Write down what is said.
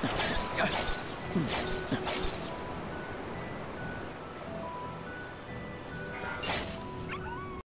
Hmm.